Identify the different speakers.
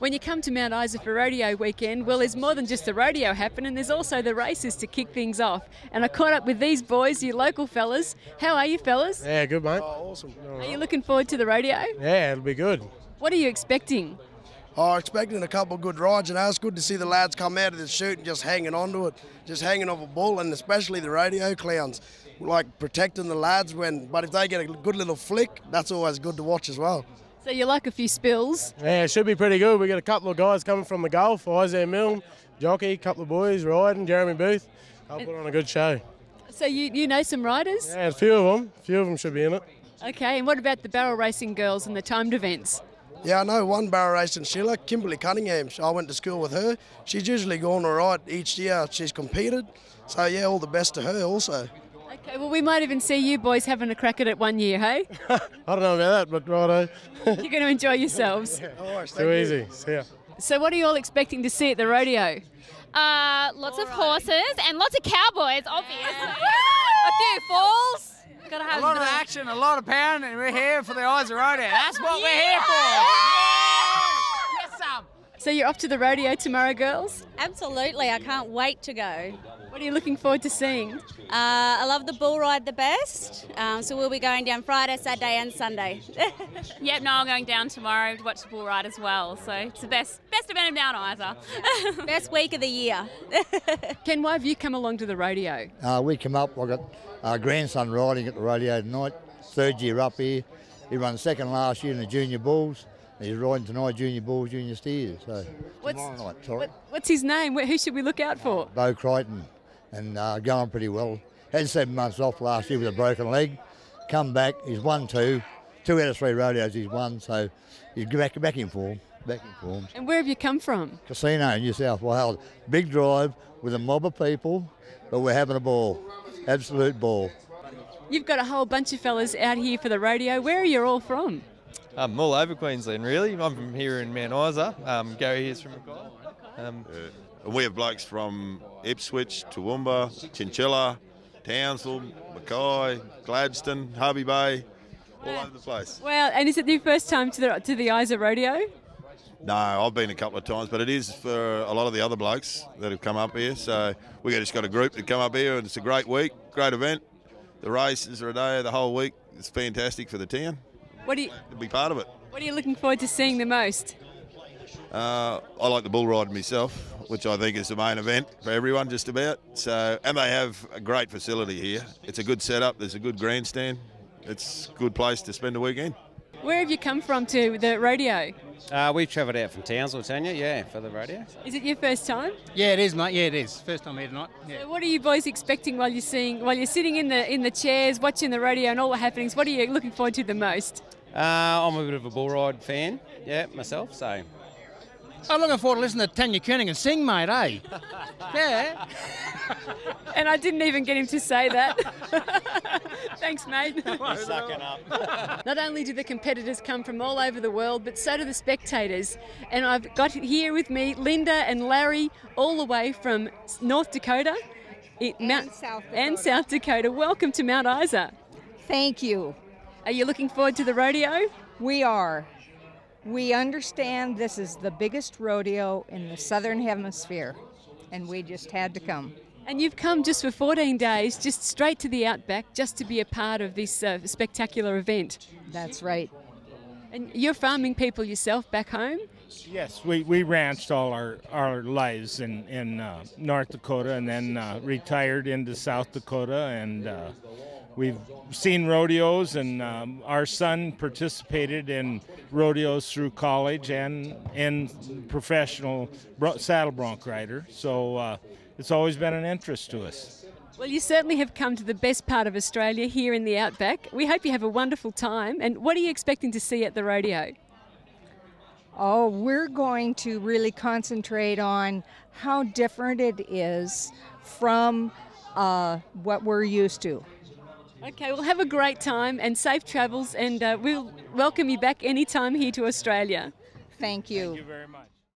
Speaker 1: When you come to Mount Isa for rodeo weekend, well, there's more than just the rodeo happening, there's also the races to kick things off. And I caught up with these boys, you local fellas. How are you, fellas?
Speaker 2: Yeah, good, mate.
Speaker 3: Oh, awesome.
Speaker 1: Are you looking forward to the rodeo?
Speaker 2: Yeah, it'll be good.
Speaker 1: What are you expecting?
Speaker 3: Oh, expecting a couple of good rides, and it's good to see the lads come out of the chute and just hanging on to it, just hanging off a bull, and especially the rodeo clowns, like protecting the lads when. But if they get a good little flick, that's always good to watch as well.
Speaker 1: So you like a few spills?
Speaker 2: Yeah, it should be pretty good. We got a couple of guys coming from the Gulf, Isaiah Milne, Jockey, a couple of boys riding, Jeremy Booth. They'll put on a good show.
Speaker 1: So you, you know some riders?
Speaker 2: Yeah, a few of them. A few of them should be in it.
Speaker 1: Okay, and what about the barrel racing girls and the timed events?
Speaker 3: Yeah, I know one barrel racing Sheila, Kimberly Cunningham. I went to school with her. She's usually gone all right each year. She's competed. So yeah, all the best to her also.
Speaker 1: Okay, well, we might even see you boys having a crack at it one year, hey?
Speaker 2: I don't know about that, but righto.
Speaker 1: You're going to enjoy yourselves.
Speaker 2: Too easy. See ya.
Speaker 1: So, what are you all expecting to see at the rodeo?
Speaker 4: Uh, lots of horses and lots of cowboys, obviously. a few falls. Gotta have
Speaker 5: A lot of action, a lot of pound, and we're here for the eyes of rodeo. That's what we're here for. Yes, some.
Speaker 1: So, you're off to the rodeo tomorrow, girls?
Speaker 6: Absolutely, I can't wait to go.
Speaker 1: What are you looking forward to seeing?
Speaker 6: Uh, I love the bull ride the best, um, so we'll be going down Friday, Saturday, and Sunday.
Speaker 4: Yep, no, I'm going down tomorrow to watch the bull ride as well. So it's the best best event in Mount Isa.
Speaker 6: best week of the year.
Speaker 1: Ken, why have you come along to the rodeo?
Speaker 7: Uh, we come up, I've got our grandson riding at the rodeo tonight, third year up here. He ran second last year in the junior bulls. He's riding tonight, junior bulls, junior steers. So
Speaker 1: What's,
Speaker 7: tomorrow night, sorry.
Speaker 1: what, what's his name? Who should we look out for?
Speaker 7: Bo Crichton, and uh, going pretty well. Had seven months off last year with a broken leg. Come back, he's won two, two out of three rodeos he's won. So he's back, back in form, back in form.
Speaker 1: And where have you come from?
Speaker 7: Casino in New South Wales, big drive with a mob of people, but we're having a ball, absolute ball.
Speaker 1: You've got a whole bunch of fellas out here for the rodeo. Where are you all from?
Speaker 8: Um, I'm all over Queensland, really. I'm from here in Mount Isa. Um, Gary here's from Mackay. Um,
Speaker 9: And we have blokes from Ipswich, Toowoomba, Chinchilla, Townsville, Mackay, Gladstone, Hervey Bay, all over the place.
Speaker 1: Well, and is it your first time to the to the Isa rodeo?
Speaker 9: No, I've been a couple of times, but it is for a lot of the other blokes that have come up here. So we just got a group that come up here, and it's a great week, great event. The races are a day, the whole week. It's fantastic for the town
Speaker 1: What do you
Speaker 9: to be part of it.
Speaker 1: What are you looking forward to seeing the most?
Speaker 9: Uh, I like the bull ride myself, which I think is the main event for everyone, just about. So, and they have a great facility here. It's a good setup. There's a good grandstand. It's a good place to spend a weekend.
Speaker 1: Where have you come from to the rodeo?
Speaker 10: Uh, we've travelled out from Townsville, Tanya, yeah, for the rodeo.
Speaker 1: Is it your first time?
Speaker 5: Yeah, it is, mate. Yeah, it is. First time here tonight. Yeah.
Speaker 1: So what are you boys expecting while you're seeing while you're sitting in the in the chairs watching the rodeo and all the happenings? What are you looking forward to the most?
Speaker 10: Uh, I'm a bit of a bull ride fan, yeah, myself, so.
Speaker 5: I'm looking forward to listening to Tania Kernaghan sing, mate, eh? yeah.
Speaker 1: And I didn't even get him to say that. Thanks, mate.
Speaker 10: You're sucking up.
Speaker 1: Not only do the competitors come from all over the world, but so do the spectators. And I've got here with me Linda and Larry, all the way from North Dakota. It, Mount,
Speaker 11: South
Speaker 1: and South Dakota. Welcome to Mount Isa.
Speaker 11: Thank you.
Speaker 1: Are you looking forward to the rodeo?
Speaker 11: We are. We understand this is the biggest rodeo in the southern hemisphere, and we just had to come.
Speaker 1: And you've come just for 14 days, just straight to the outback, just to be a part of this uh, spectacular event.
Speaker 11: That's right.
Speaker 1: And you're farming people yourself back home?
Speaker 12: Yes, we, we ranched all our, our lives in, in uh, North Dakota and then uh, retired into South Dakota. And uh, we've seen rodeos, and um, our son participated in rodeos through college and in professional bro- saddle bronc rider. So uh, it's always been an interest to us.
Speaker 1: Well, you certainly have come to the best part of Australia here in the outback. We hope you have a wonderful time. And what are you expecting to see at the rodeo?
Speaker 11: Oh, we're going to really concentrate on how different it is from uh, what we're used to.
Speaker 1: Okay, well, have a great time and safe travels, and uh, we'll welcome you back anytime here to Australia.
Speaker 11: Thank you.
Speaker 12: Thank you very much.